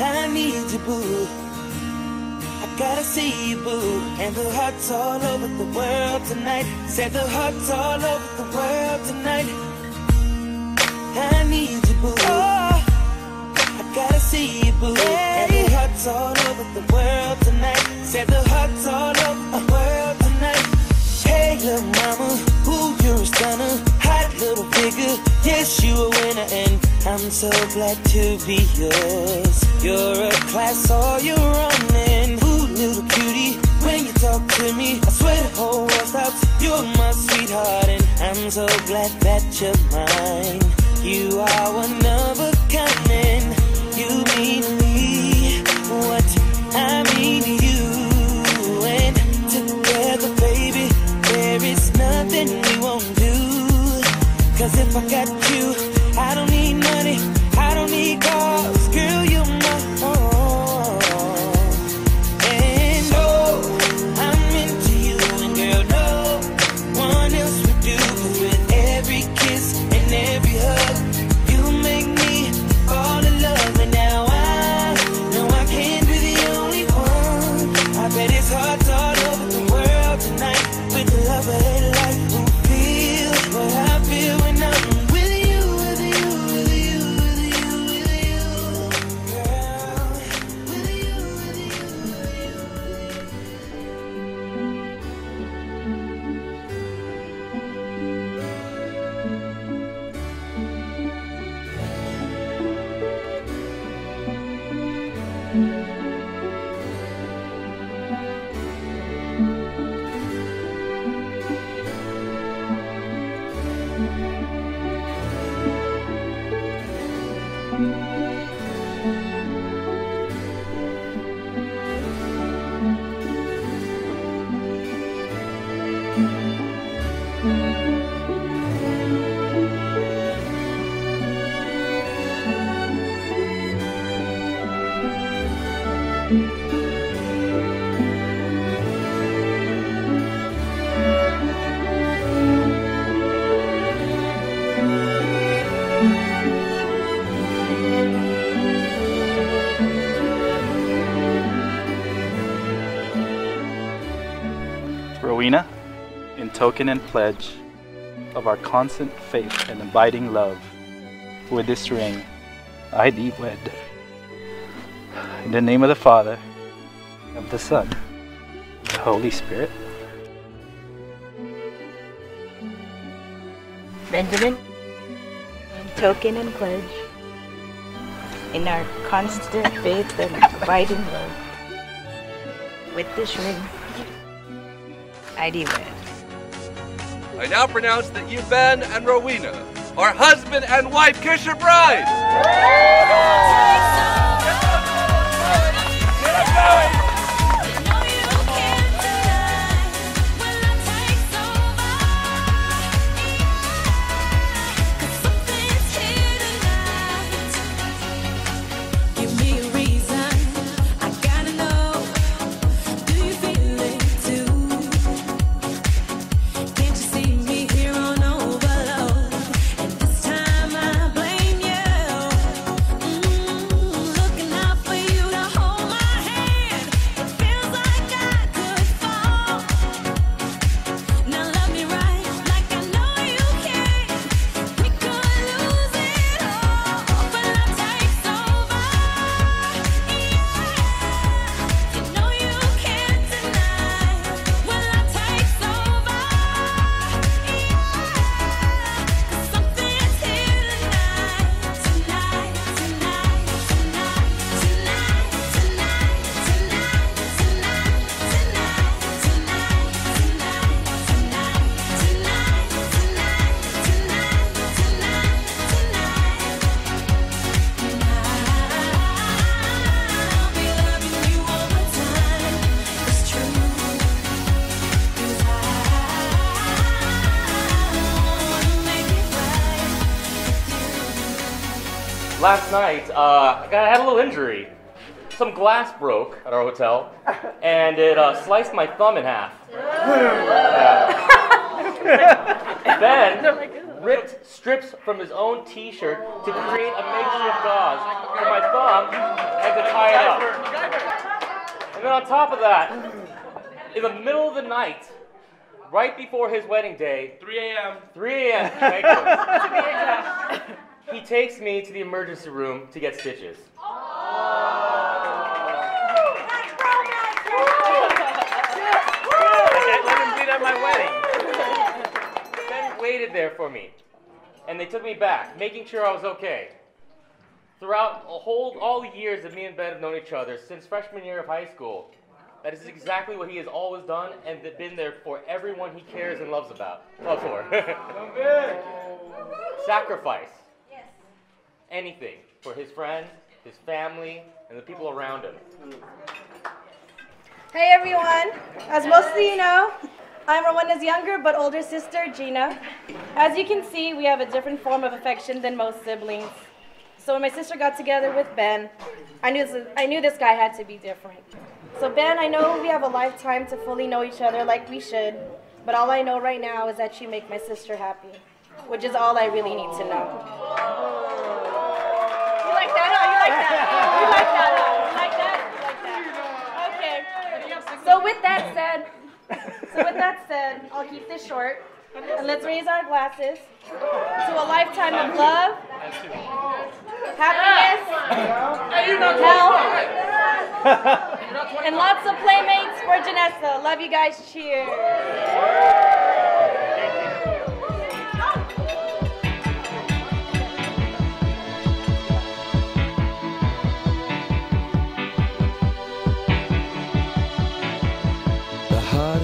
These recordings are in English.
I need you, boo. I gotta see you, boo. And the hearts all over the world tonight. Said the hearts all over the world tonight. I need you, boo. Oh, I gotta see you, boo. And the hearts all over the world tonight. Said the so glad to be yours. You're a class all you're running. Ooh, little cutie, when you talk to me, I swear the whole world stops. You're my sweetheart, and I'm so glad that you're mine. You are one of a kind, and you mean me what I mean to you. And together, baby, there is nothing we won't do. Cause if I got you, Rowena, in token and pledge of our constant faith and abiding love, with this ring I thee wed. In the name of the Father, of the Son, of the Holy Spirit. Benjamin, in token and pledge, in our constant faith and abiding love, with this ring, I do wed. I now pronounce that you, Ben and Rowena, are husband and wife. Kiss your bride. Last night, uh, I had a little injury. Some glass broke at our hotel, and it uh, sliced my thumb in half. Yeah. then, ripped strips from his own T-shirt to create a makeshift gauze for my thumb and to tie it up. And then on top of that, in the middle of the night, right before his wedding day, 3 a.m. 3 a.m. Thank you. He takes me to the emergency room to get stitches. Let him bleed at my wedding. Ben waited there for me, and they took me back, making sure I was okay. Throughout a whole all the years that me and Ben have known each other since freshman year of high school, that is exactly what he has always done and been there for everyone he cares and loves about. Love for. Sacrifice. Anything for his friends, his family, and the people around him. Hey everyone! As most of you know, I'm Rowena's younger but older sister, Gina. As you can see, we have a different form of affection than most siblings. So when my sister got together with Ben, I knew this, I knew this guy had to be different. So Ben, I know we have a lifetime to fully know each other like we should, but all I know right now is that you make my sister happy, which is all I really need to know. You like that? Oh, you like that? You like that? You like that? Okay. So with that said, so with that said, I'll keep this short, and let's raise our glasses to a lifetime of love, happiness, health, and lots of playmates for Janessa. Love you guys. Cheers.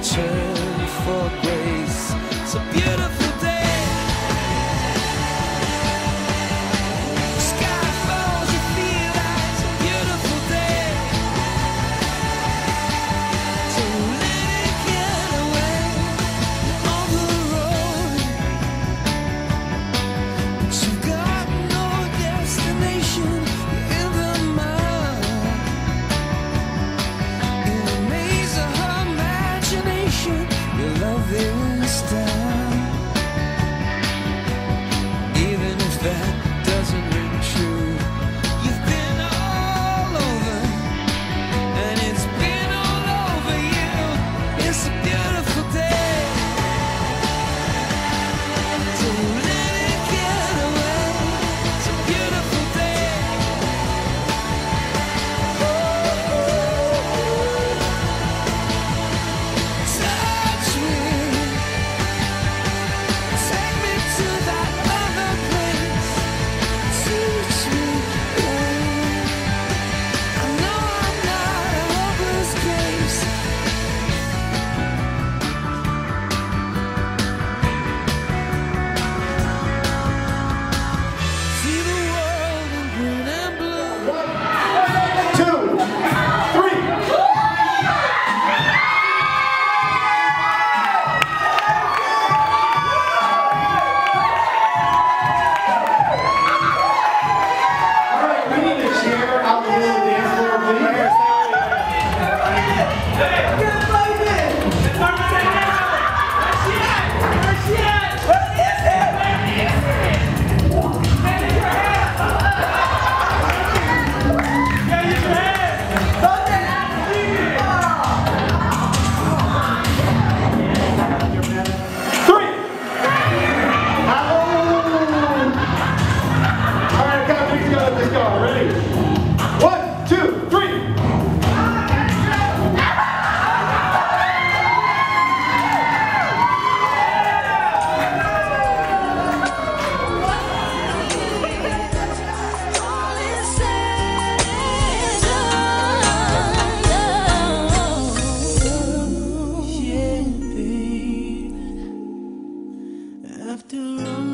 return for grace. A beautiful you.